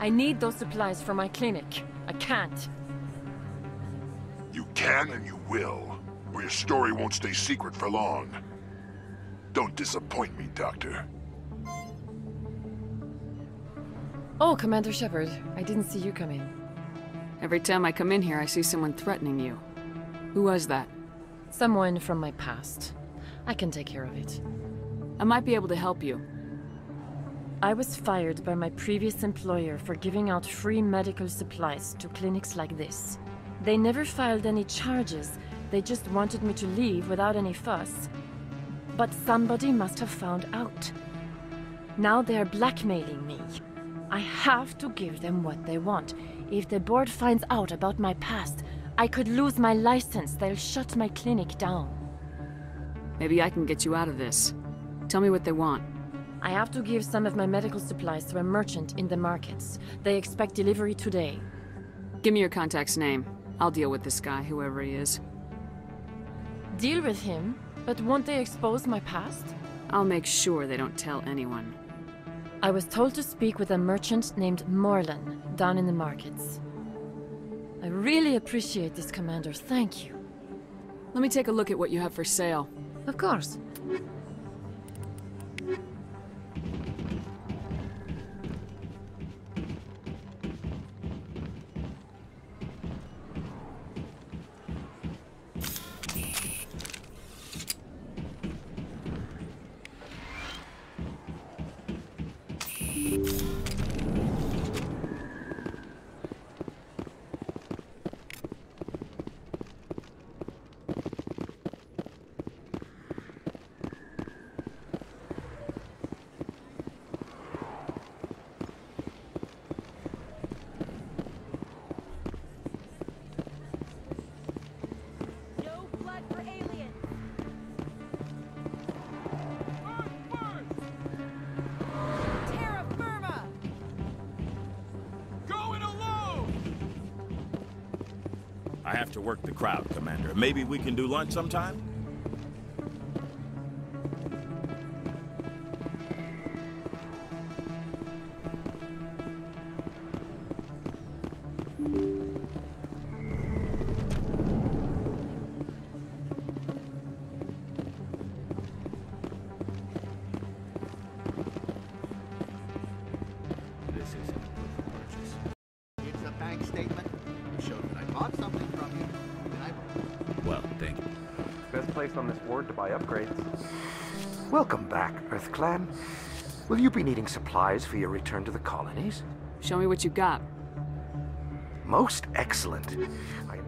I need those supplies for my clinic. I can't. You can and you will, or your story won't stay secret for long. Don't disappoint me, Doctor. Oh, Commander Shepard. I didn't see you come in. Every time I come in here, I see someone threatening you. Who was that? Someone from my past. I can take care of it. I might be able to help you. I was fired by my previous employer for giving out free medical supplies to clinics like this. They never filed any charges, they just wanted me to leave without any fuss. But somebody must have found out. Now they're blackmailing me. I have to give them what they want. If the board finds out about my past, I could lose my license. They'll shut my clinic down. Maybe I can get you out of this. Tell me what they want. I have to give some of my medical supplies to a merchant in the markets. They expect delivery today. Give me your contact's name. I'll deal with this guy, whoever he is. Deal with him? But won't they expose my past? I'll make sure they don't tell anyone. I was told to speak with a merchant named Morlan, down in the markets. I really appreciate this, Commander. Thank you. Let me take a look at what you have for sale. Of course. To work the crowd, Commander. Maybe we can do lunch sometime? This isn't a purchase. It's a bank statement. Bought something from you, and I Well, thank you. Best place on this board to buy upgrades. Welcome back, Earth Clan. Will you be needing supplies for your return to the colonies? Show me what you got. Most excellent. I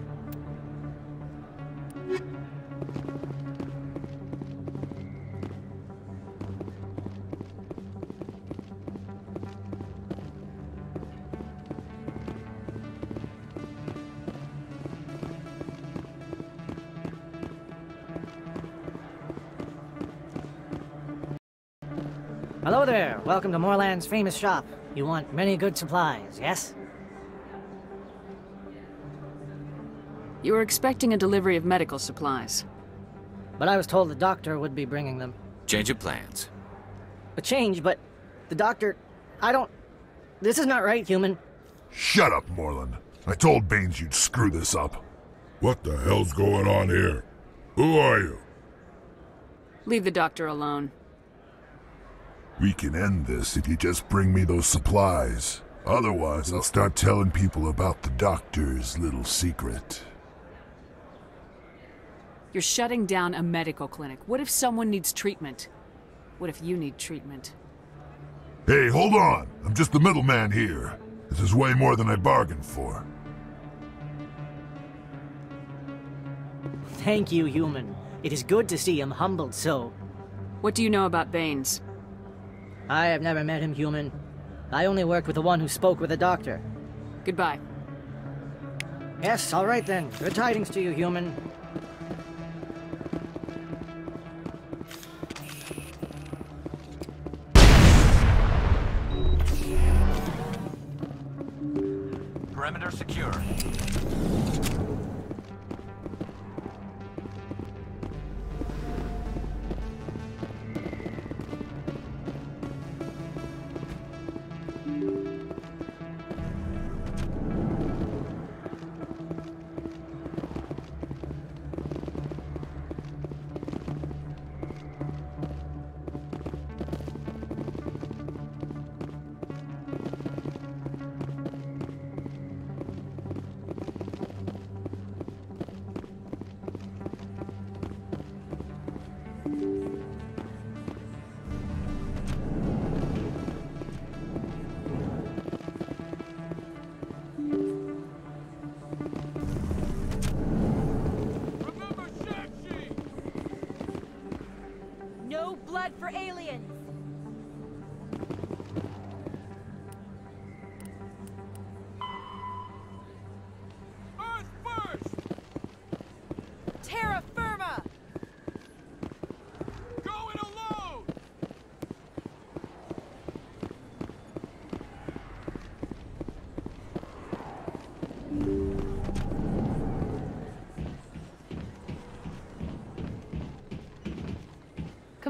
Welcome to Morlan's famous shop. You want many good supplies, yes? You were expecting a delivery of medical supplies. But I was told the doctor would be bringing them. Change of plans. A change, but the doctor. I don't. This is not right, human. Shut up, Morlan. I told Banes you'd screw this up. What the hell's going on here? Who are you? Leave the doctor alone. We can end this if you just bring me those supplies. Otherwise, I'll start telling people about the doctor's little secret. You're shutting down a medical clinic. What if someone needs treatment? What if you need treatment? Hey, hold on! I'm just the middleman here. This is way more than I bargained for. Thank you, human. It is good to see him humbled so. What do you know about Banes? I have never met him, human. I only worked with the one who spoke with the doctor. Goodbye. Yes, all right then. Good tidings to you, human.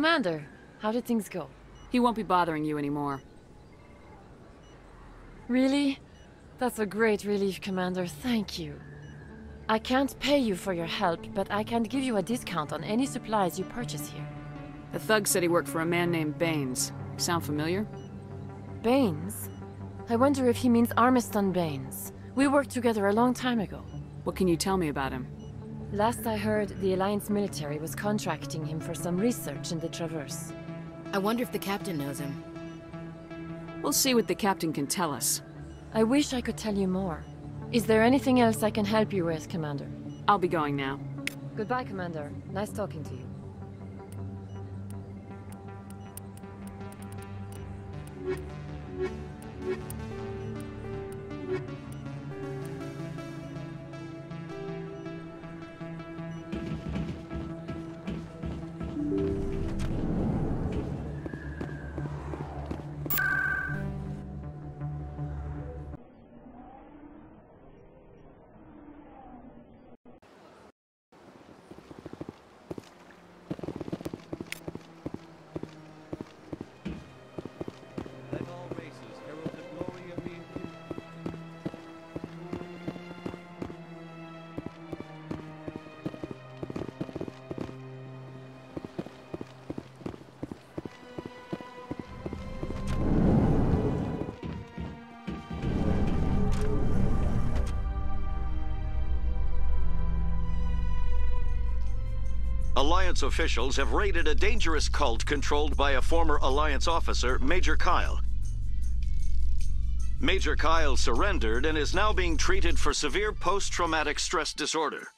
Commander, how did things go? He won't be bothering you anymore. Really? That's a great relief, Commander. Thank you. I can't pay you for your help, but I can give you a discount on any supplies you purchase here. The thug said he worked for a man named Banes. Sound familiar? Banes? I wonder if he means Armistan Banes. We worked together a long time ago. What can you tell me about him? Last I heard, the Alliance military was contracting him for some research in the Traverse. I wonder if the captain knows him. We'll see what the captain can tell us. I wish I could tell you more. Is there anything else I can help you with, Commander? I'll be going now. Goodbye, Commander. Nice talking to you. Alliance officials have raided a dangerous cult controlled by a former Alliance officer, Major Kyle. Major Kyle surrendered and is now being treated for severe post-traumatic stress disorder.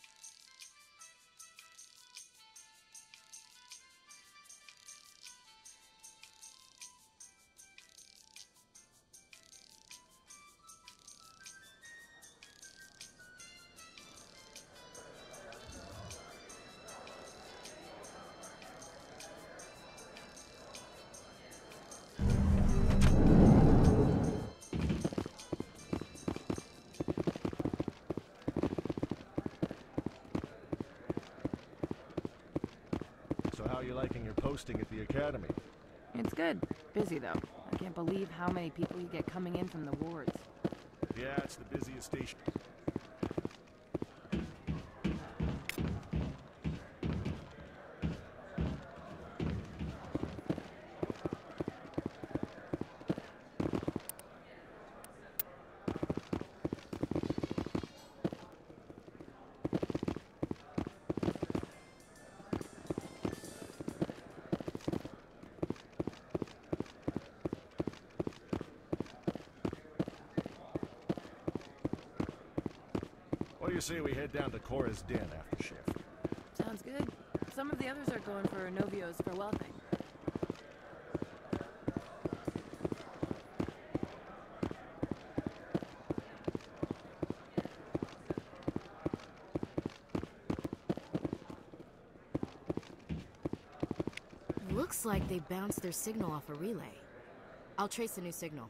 Good. Busy, though. I can't believe how many people you get coming in from the wards. Yeah, it's the busiest station. Down to Chora's den after shift? Sounds good. Some of the others are going for Novio's for thing. Looks like they bounced their signal off a relay. I'll trace the new signal.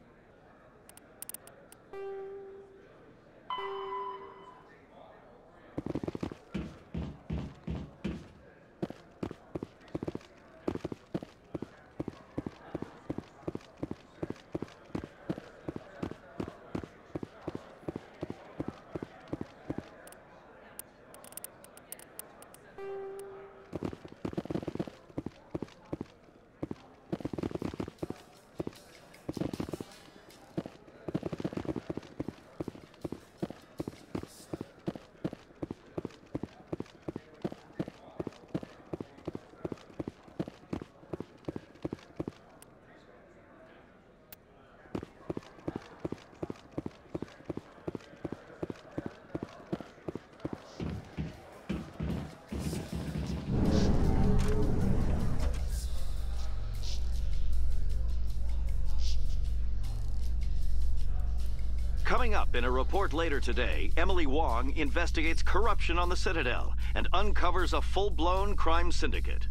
Coming up in a report later today, Emily Wong investigates corruption on the Citadel and uncovers a full-blown crime syndicate.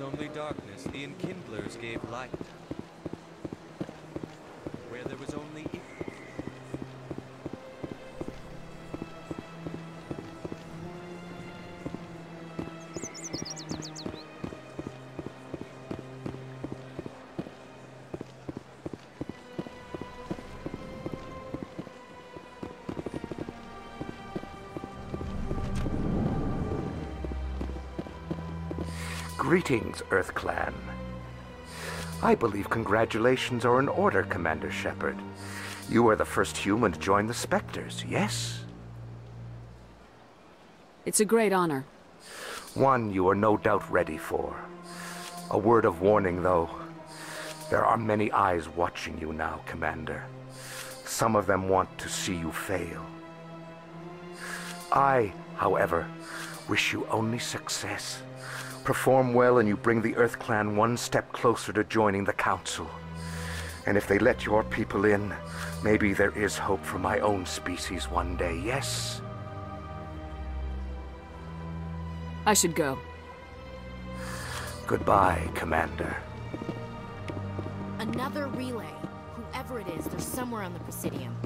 Only darkness, the enkindlers gave light. Greetings, Earth Clan. I believe congratulations are in order, Commander Shepard. You are the first human to join the Spectres, yes? It's a great honor. One you are no doubt ready for. A word of warning, though. There are many eyes watching you now, Commander. Some of them want to see you fail. I, however, wish you only success. Perform well and you bring the Earth Clan one step closer to joining the Council. And if they let your people in, maybe there is hope for my own species one day, yes? I should go. Goodbye, Commander. Another relay. Whoever it is, they're somewhere on the Presidium.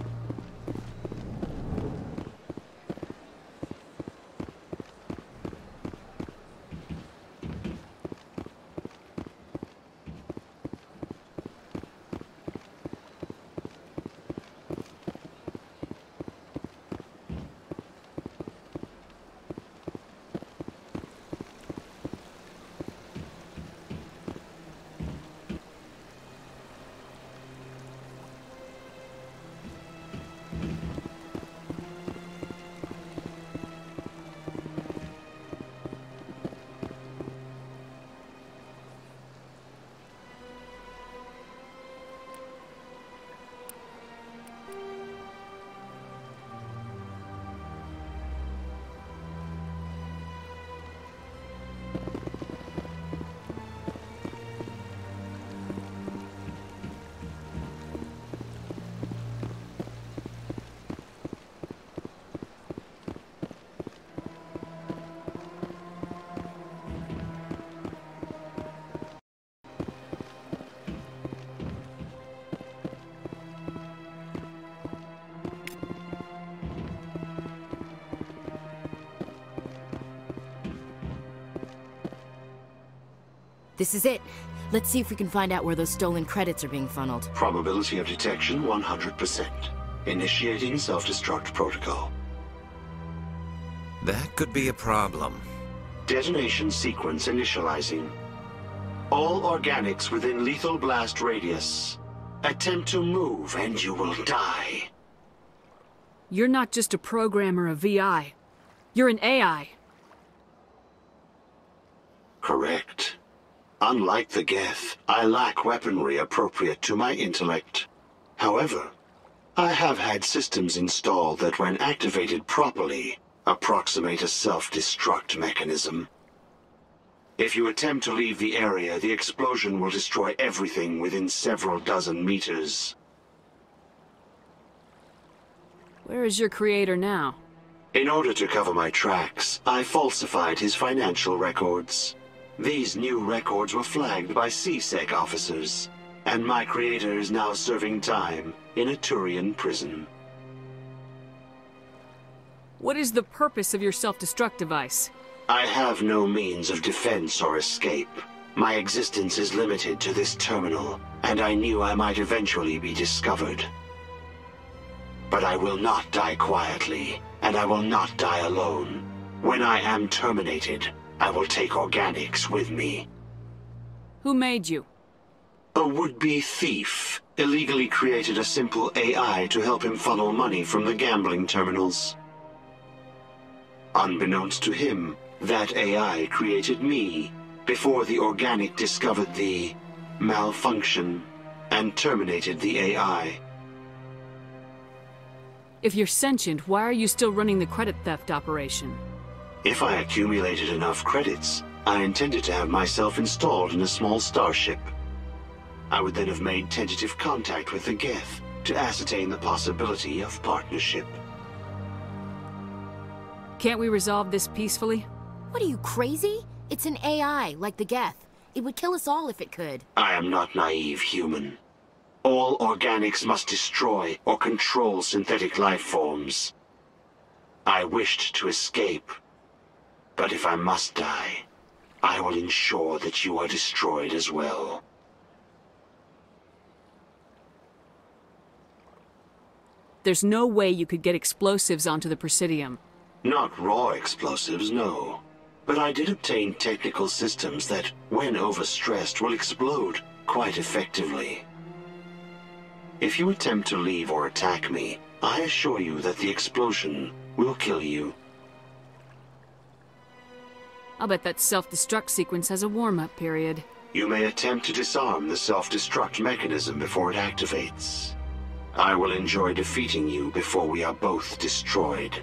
This is it. Let's see if we can find out where those stolen credits are being funneled. Probability of detection 100%. Initiating self-destruct protocol. That could be a problem. Detonation sequence initializing. All organics within lethal blast radius. Attempt to move and you will die. You're not just a programmer of VI. You're an AI. Correct. Unlike the Geth, I lack weaponry appropriate to my intellect. However, I have had systems installed that when activated properly, approximate a self-destruct mechanism. If you attempt to leave the area, the explosion will destroy everything within several dozen meters. Where is your creator now? In order to cover my tracks, I falsified his financial records. These new records were flagged by C-Sec officers, and my creator is now serving time in a Turian prison. What is the purpose of your self-destruct device? I have no means of defense or escape. My existence is limited to this terminal, and I knew I might eventually be discovered. But I will not die quietly, and I will not die alone. When I am terminated, I will take organics with me. Who made you? A would-be thief illegally created a simple AI to help him funnel money from the gambling terminals. Unbeknownst to him, that AI created me before the organic discovered the malfunction and terminated the AI. If you're sentient, why are you still running the credit theft operation? If I accumulated enough credits, I intended to have myself installed in a small starship. I would then have made tentative contact with the Geth to ascertain the possibility of partnership. Can't we resolve this peacefully? What are you, crazy? It's an AI, like the Geth. It would kill us all if it could. I am not naive human. All organics must destroy or control synthetic life forms. I wished to escape, but if I must die, I will ensure that you are destroyed as well. There's no way you could get explosives onto the Presidium. Not raw explosives, no. But I did obtain technical systems that, when overstressed, will explode quite effectively. If you attempt to leave or attack me, I assure you that the explosion will kill you. I'll bet that self-destruct sequence has a warm-up period. You may attempt to disarm the self-destruct mechanism before it activates. I will enjoy defeating you before we are both destroyed.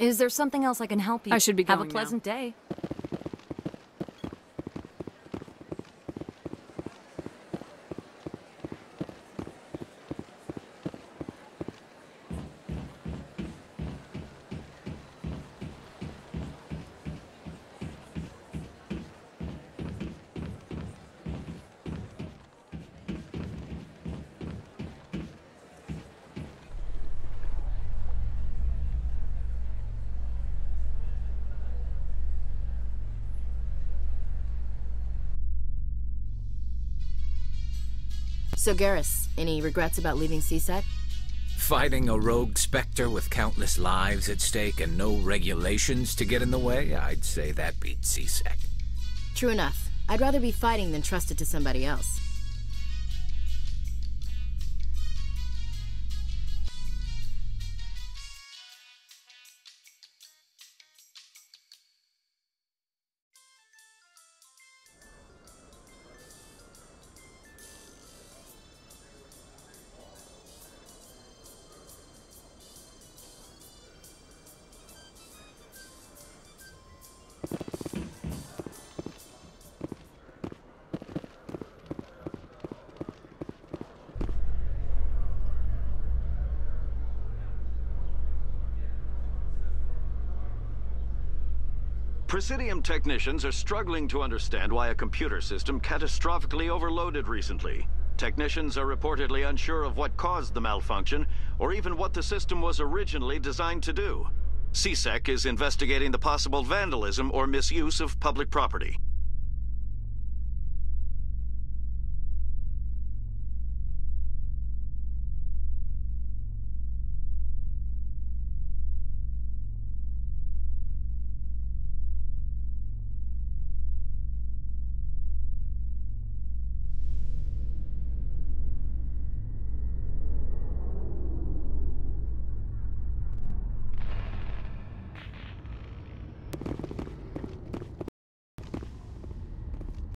Is there something else I can help you? I should be Have a going now. pleasant day. So, Garrus, any regrets about leaving C-Sec? Fighting a rogue specter with countless lives at stake and no regulations to get in the way, I'd say that beats C-Sec. True enough. I'd rather be fighting than trust it to somebody else. Presidium technicians are struggling to understand why a computer system catastrophically overloaded recently. Technicians are reportedly unsure of what caused the malfunction, or even what the system was originally designed to do. C-Sec is investigating the possible vandalism or misuse of public property.